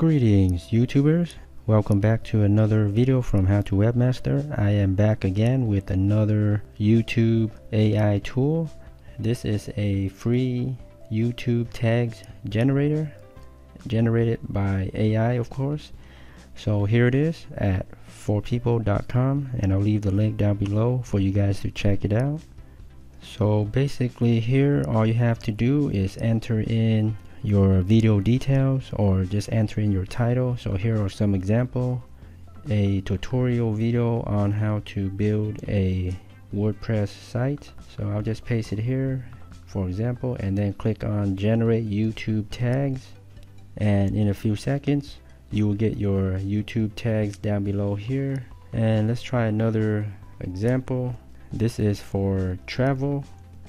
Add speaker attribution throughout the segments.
Speaker 1: Greetings YouTubers, welcome back to another video from How to Webmaster. I am back again with another YouTube AI tool. This is a free YouTube tags generator, generated by AI of course. So here it is at 4ppo.com and I'll leave the link down below for you guys to check it out. So basically here all you have to do is enter in your video details or just enter in your title. So here are some example a tutorial video on how to build a WordPress site. So I'll just paste it here for example and then click on generate YouTube tags. And in a few seconds you will get your YouTube tags down below here. And let's try another example. This is for travel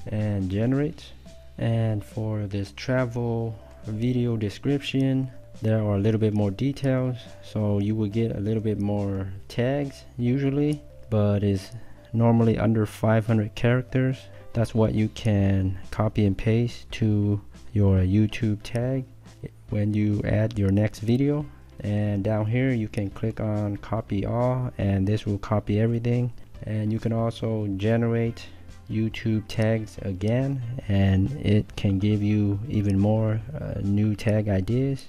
Speaker 1: and generate and for this travel video description there are a little bit more details so you will get a little bit more tags usually but it's normally under 500 characters. That's what you can copy and paste to your YouTube tag when you add your next video. And down here you can click on copy all and this will copy everything. And you can also generate YouTube tags again and it can give you even more uh, new tag ideas.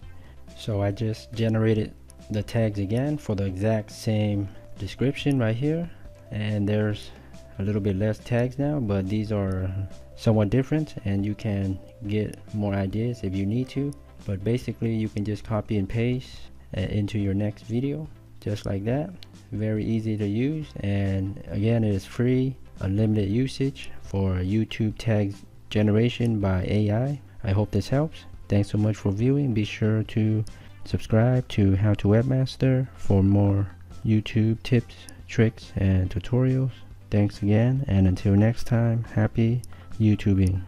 Speaker 1: So I just generated the tags again for the exact same description right here. And there's a little bit less tags now but these are somewhat different and you can get more ideas if you need to. But basically you can just copy and paste uh, into your next video just like that. Very easy to use and again it is free unlimited usage for YouTube tags generation by AI. I hope this helps. Thanks so much for viewing. Be sure to subscribe to How to Webmaster for more YouTube tips, tricks, and tutorials. Thanks again, and until next time, happy YouTubing.